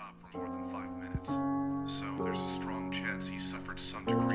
stop for more than five minutes, so there's a strong chance he suffered some degree.